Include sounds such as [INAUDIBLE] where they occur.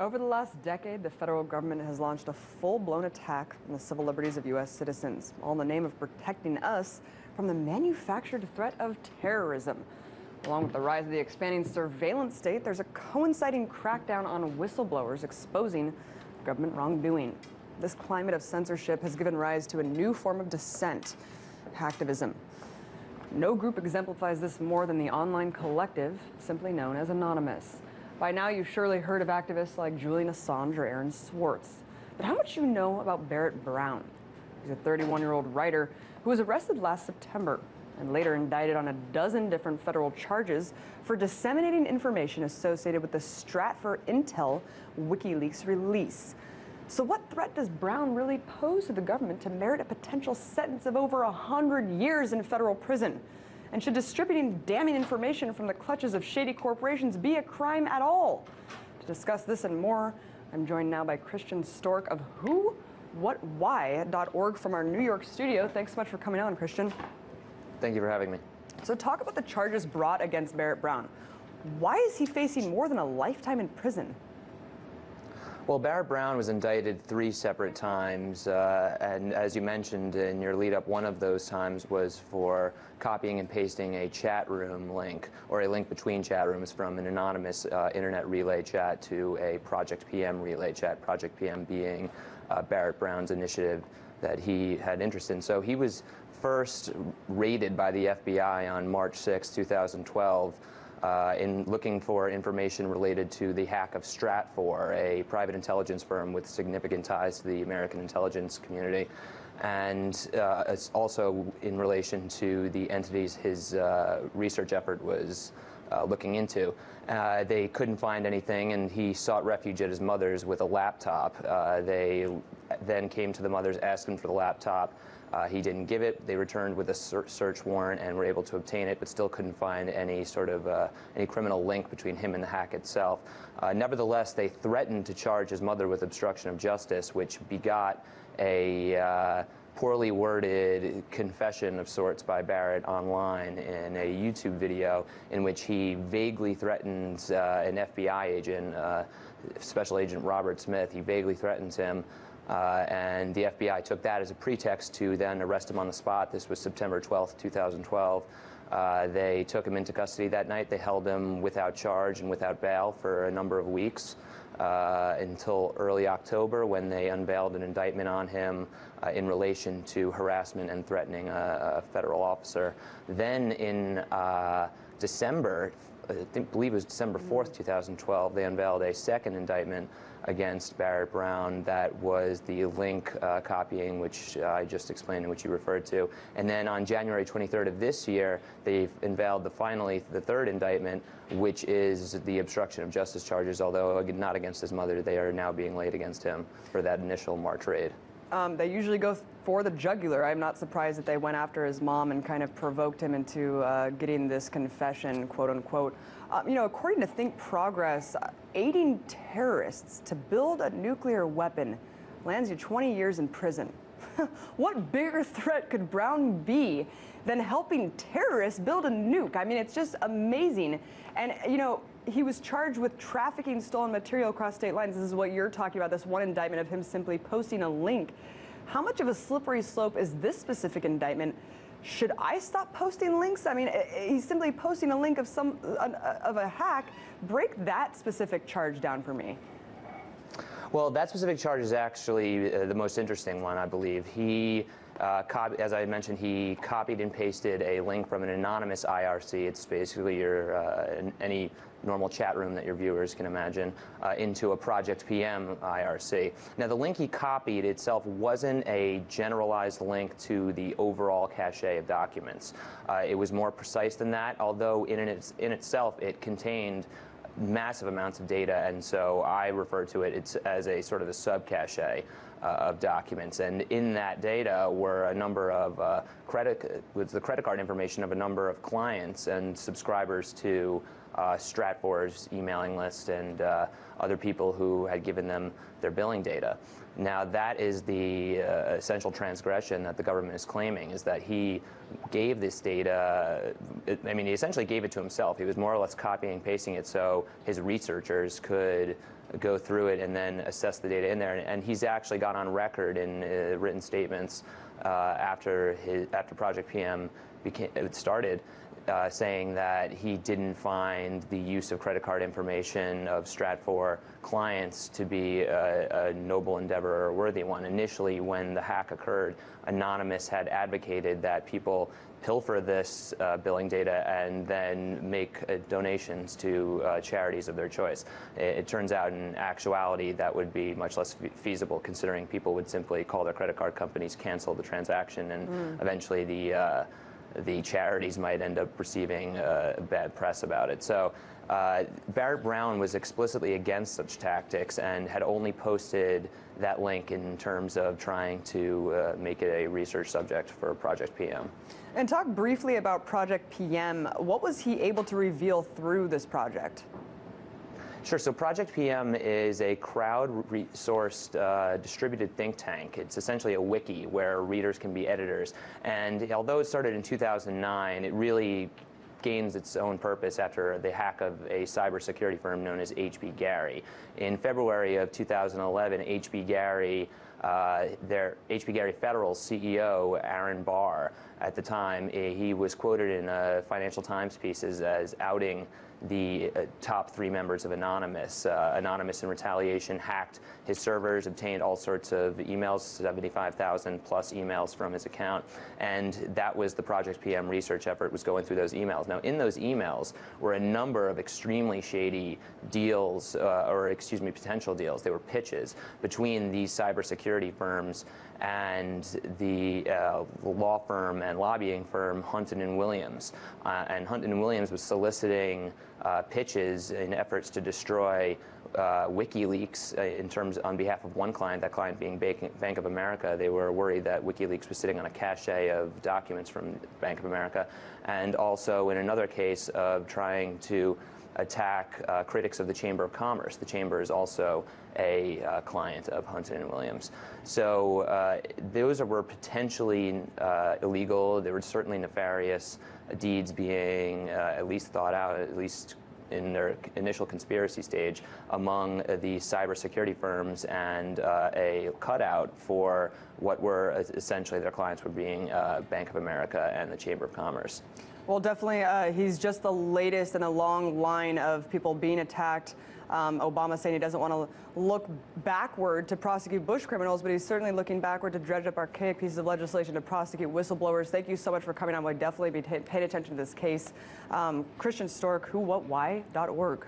Over the last decade, the federal government has launched a full-blown attack on the civil liberties of U.S. citizens, all in the name of protecting us from the manufactured threat of terrorism. Along with the rise of the expanding surveillance state, there's a coinciding crackdown on whistleblowers exposing government wrongdoing. This climate of censorship has given rise to a new form of dissent, hacktivism. No group exemplifies this more than the online collective, simply known as Anonymous. By now, you've surely heard of activists like Julian Assange or Aaron Swartz. But how much you know about Barrett Brown? He's a 31 year old writer who was arrested last September and later indicted on a dozen different federal charges for disseminating information associated with the Stratfor Intel WikiLeaks release. So, what threat does Brown really pose to the government to merit a potential sentence of over 100 years in federal prison? And should distributing damning information from the clutches of shady corporations be a crime at all? To discuss this and more, I'm joined now by Christian Stork of WhoWhatWhy.org from our New York studio. Thanks so much for coming on, Christian. Thank you for having me. So, talk about the charges brought against Barrett Brown. Why is he facing more than a lifetime in prison? Well, Barrett Brown was indicted three separate times, uh, and as you mentioned in your lead up, one of those times was for copying and pasting a chat room link or a link between chat rooms from an anonymous uh, internet relay chat to a Project PM relay chat, Project PM being uh, Barrett Brown's initiative that he had interest in. So he was first raided by the FBI on March 6, 2012 uh, in looking for information related to the hack of Stratfor, a private intelligence firm with significant ties to the American intelligence community. And uh, it's also in relation to the entities his uh, research effort was uh, looking into. Uh, they couldn't find anything, and he sought refuge at his mother's with a laptop. Uh, they then came to the mother's, asking for the laptop. Uh, he didn't give it. They returned with a search warrant and were able to obtain it, but still couldn't find any sort of uh, any criminal link between him and the hack itself. Uh, nevertheless, they threatened to charge his mother with obstruction of justice, which begot a uh, poorly worded confession of sorts by Barrett online in a YouTube video in which he vaguely threatens uh, an FBI agent, uh, Special Agent Robert Smith. He vaguely threatens him uh, and the FBI took that as a pretext to then arrest him on the spot. This was September 12th, 2012. Uh, they took him into custody that night. They held him without charge and without bail for a number of weeks uh, until early October when they unveiled an indictment on him uh, in relation to harassment and threatening a, a federal officer. Then in uh, December, I think, believe it was December 4th, 2012, they unveiled a second indictment against Barrett Brown that was the link uh, copying, which uh, I just explained and which you referred to. And then on January 23rd of this year, they've unveiled the finally the third indictment, which is the obstruction of justice charges, although not against his mother. They are now being laid against him for that initial March raid. Um, they usually go for the jugular. I'm not surprised that they went after his mom and kind of provoked him into uh, getting this confession, quote unquote. Um, you know, according to Think Progress, uh, aiding terrorists to build a nuclear weapon lands you 20 years in prison. [LAUGHS] what bigger threat could Brown be than helping terrorists build a nuke? I mean, it's just amazing. And, you know, he was charged with trafficking stolen material across state lines. This is what you're talking about, this one indictment of him simply posting a link. How much of a slippery slope is this specific indictment? Should I stop posting links? I mean, he's simply posting a link of some of a hack. Break that specific charge down for me. Well, that specific charge is actually uh, the most interesting one, I believe. He uh, as I mentioned, he copied and pasted a link from an anonymous IRC. It's basically your uh, any normal chat room that your viewers can imagine uh, into a Project PM IRC. Now, the link he copied itself wasn't a generalized link to the overall cache of documents. Uh, it was more precise than that, although in, its, in itself it contained massive amounts of data, and so I refer to it as a sort of a sub-cache uh, of documents. And in that data were a number of uh, credit, was the credit card information of a number of clients and subscribers to uh, Stratfor's emailing list and uh, other people who had given them their billing data. Now, that is the uh, essential transgression that the government is claiming, is that he gave this data, I mean, he essentially gave it to himself. He was more or less copying and pasting it so his researchers could go through it and then assess the data in there. And, he's actually got on record in uh, written statements uh, after, his, after Project PM became, started uh, saying that he didn't find the use of credit card information of Stratfor clients to be a, a, noble endeavor or a worthy one. Initially, when the hack occurred, Anonymous had advocated that people pilfer this uh, billing data and then make uh, donations to uh, charities of their choice. It, it, turns out, in actuality, that would be much less feasible, considering people would simply call their credit card companies, cancel the transaction, and mm. eventually the uh, the charities might end up receiving uh, bad press about it. So uh, Barrett Brown was explicitly against such tactics and had only posted that link in terms of trying to uh, make it a research subject for Project PM. And talk briefly about Project PM. What was he able to reveal through this project? Sure. So Project PM is a crowd-sourced uh, distributed think tank. It's essentially a wiki where readers can be editors. And although it started in 2009, it really gains its own purpose after the hack of a cybersecurity firm known as HB Gary. In February of 2011, HB Gary their HB Gary Federal CEO, Aaron Barr, at the time, eh, he was quoted in uh, Financial Times pieces as outing the uh, top three members of Anonymous. Uh, Anonymous, in retaliation, hacked his servers, obtained all sorts of emails, 75,000 plus emails from his account, and that was the Project PM research effort was going through those emails. Now, in those emails were a number of extremely shady deals, uh, or excuse me, potential deals. They were pitches between these cybersecurity firms and the uh, law firm and lobbying firm Hunton and Williams. Uh, and Hunton and Williams was soliciting uh, pitches in efforts to destroy uh, WikiLeaks uh, in terms on behalf of one client, that client being Bank of America. They were worried that WikiLeaks was sitting on a cache of documents from Bank of America, and also in another case of trying to attack uh, critics of the Chamber of Commerce. The Chamber is also a uh, client of Hunton and Williams. So uh, those were potentially uh, illegal. There were certainly nefarious deeds being uh, at least thought out, at least in their initial conspiracy stage among the cybersecurity firms and uh, a cutout for what were essentially their clients were being uh, Bank of America and the Chamber of Commerce. Well, definitely, uh, he's just the latest in a long line of people being attacked. Um, Obama saying he doesn't want to look backward to prosecute Bush criminals, but he's certainly looking backward to dredge up archaic pieces of legislation to prosecute whistleblowers. Thank you so much for coming on. We'll definitely be paying attention to this case. Um, Christian Stork, who, what, why.org.